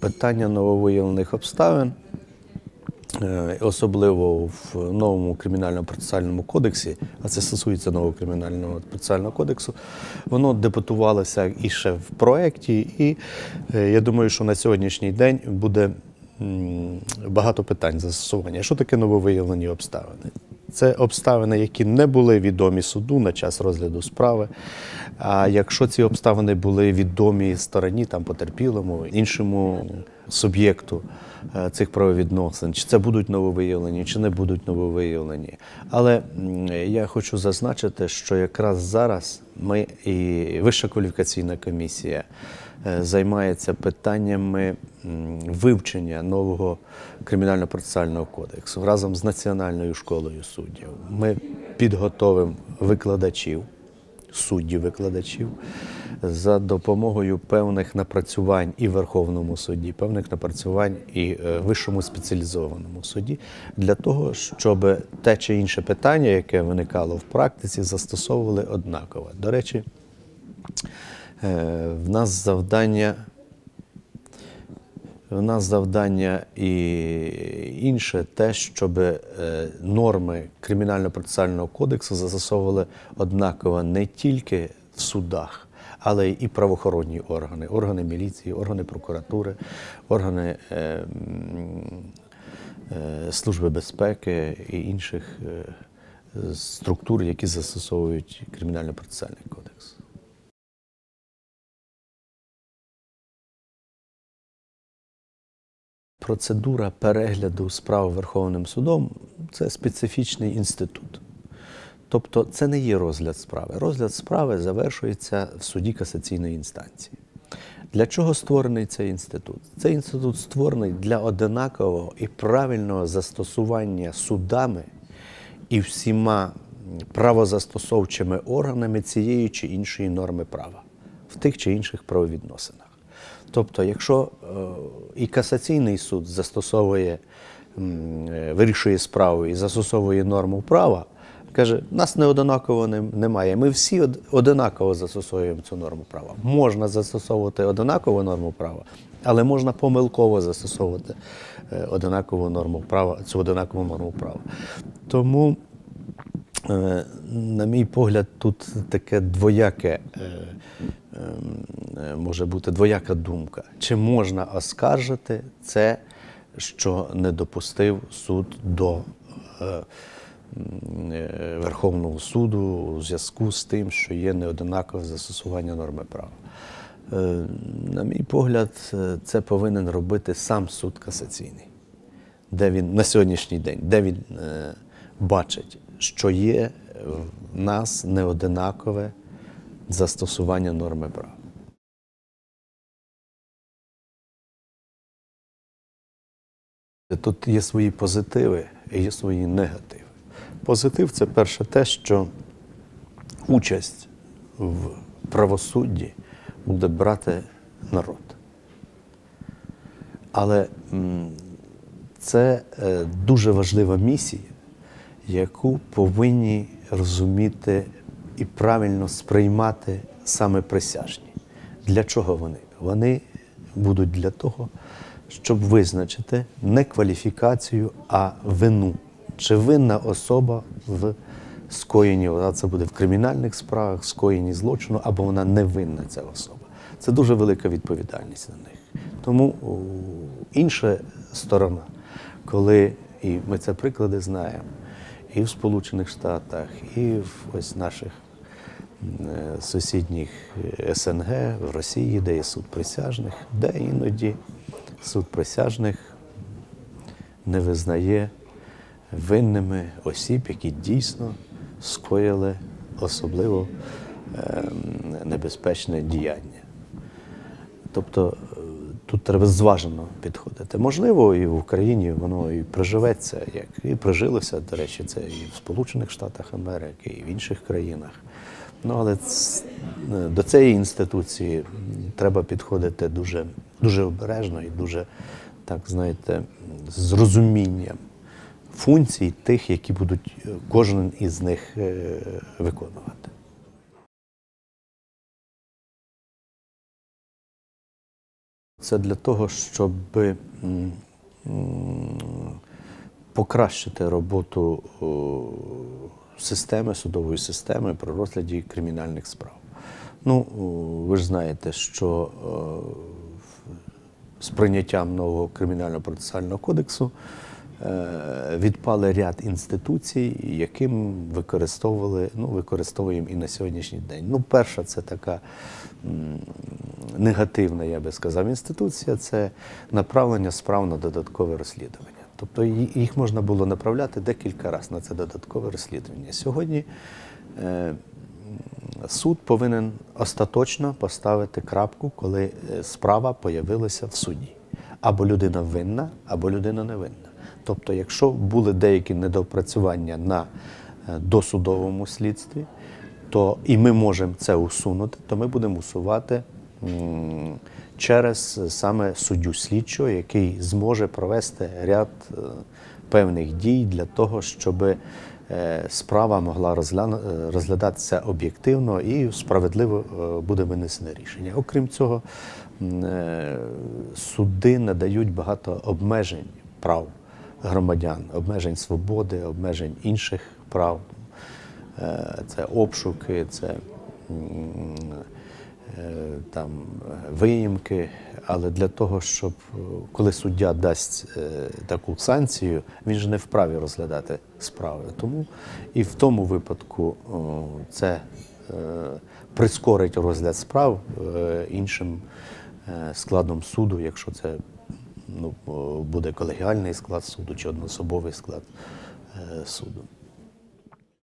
Питання нововиявлених обставин, е, особливо в новому кримінальному процесуальному кодексі, а це стосується нового кримінального процесуального кодексу, воно дебатувалося і ще в проєкті, і е, я думаю, що на сьогоднішній день буде багато питань застосування. Що таке нововиявлені обставини? Це обставини, які не були відомі суду на час розгляду справи. А якщо ці обставини були відомі стороні, там потерпілому, іншому суб'єкту е, цих правовідносин, чи це будуть нововиявлені, чи не будуть нововиявлені. Але я хочу зазначити, що якраз зараз ми і Вища кваліфікаційна комісія е, займається питаннями вивчення нового кримінально-процесуального кодексу разом з Національною школою суддів. Ми підготовимо викладачів, суддів-викладачів за допомогою певних напрацювань і Верховному суді, певних напрацювань і е, вищому спеціалізованому суді для того, щоб те чи інше питання, яке виникало в практиці, застосовували однаково. До речі, е, в нас завдання. В нас завдання і інше те, щоб е, норми кримінально-процесуального кодексу застосовували однаково не тільки в судах, але і правоохоронні органи, органи міліції, органи прокуратури, органи е, е, Служби безпеки і інших е, структур, які застосовують кримінально-процесуальний кодекс. Процедура перегляду справ Верховним судом це специфічний інститут. Тобто це не є розгляд справи. Розгляд справи завершується в суді касаційної інстанції. Для чого створений цей інститут? Цей інститут створений для одинакового і правильного застосування судами і всіма правозастосовчими органами цієї чи іншої норми права в тих чи інших правовідносинах. Тобто, якщо е, і касаційний суд застосовує, е, вирішує справу і застосовує норму права, каже, нас не одинаково немає. Ми всі одинаково застосовуємо цю норму права. Можна застосовувати одинакову норму права, але можна помилково застосовувати е, одинакову норму права, цю одинакову норму права. Тому Е, на мій погляд, тут таке двояке е, може бути двояка думка. Чи можна оскаржити це, що не допустив суд до Верховного суду у зв'язку з тим, що є неодинакове застосування норми права? Е, На мій погляд, е, це повинен робити сам суд касаційний де він на сьогоднішній день, де він е, бачить, що є в нас неодинакове застосування норми права. Тут є свої позитиви і є свої негативи. Позитив це перше те, що участь в правосудді буде брати народ. Але це е, дуже важлива місія, яку повинні розуміти і правильно сприймати саме присяжні. Для чого вони? Вони будуть для того, щоб визначити не кваліфікацію, а вину. Чи винна особа в скоєнні, а це буде в кримінальних справах, скоєнні злочину, або вона невинна ця особа. Це дуже велика відповідальність на них. Тому інша сторона, коли, і ми це приклади знаємо, і в Сполучених Штатах, і в ось наших е, сусідніх е, СНГ, в Росії, де є суд присяжних, де іноді суд присяжних не визнає винними осіб, які дійсно скоїли особливо ем, небезпечне діяння. Тобто е, тут треба зважено підходити. Можливо, і в Україні воно і приживеться, як і прижилося, до речі, це і в Сполучених Штатах Америки, і в інших країнах. Ну, але е, до цієї інституції треба підходити дуже, дуже обережно і дуже, так знаєте, з розумінням функцій тих, які будуть е, кожен із них е, виконувати. Це для того, щоб покращити роботу системи, судової системи при розгляді кримінальних справ. Ну, ви ж знаєте, що з прийняттям нового кримінального процесуального кодексу відпали ряд інституцій, яким використовували, ну, використовуємо і на сьогоднішній день. Ну, перша це така негативна, я би сказав, інституція це направлення справ на додаткове розслідування. Тобто їх можна було направляти декілька разів на це додаткове розслідування. Сьогодні е, суд повинен остаточно поставити крапку, коли е, справа появилася в суді. Або людина винна, або людина невинна. Тобто, якщо були деякі недопрацювання на е, досудовому слідстві, то і ми можемо це усунути, то ми будемо усувати через саме суддю слідчого, який зможе провести ряд е, певних дій для того, щоб е, справа могла розглядатися об'єктивно і справедливо буде винесене рішення. Окрім цього, суди надають багато обмежень прав громадян, обмежень свободи, обмежень інших прав. Е, Це обшуки, це е, там виїмки. Але для того, щоб е, коли суддя дасть таку санкцію, він ж не вправі розглядати справи. Тому і в тому випадку це прискорить розгляд справ іншим складом суду, якщо це ну, буде колегіальний склад суду чи одноособовий склад е, суду.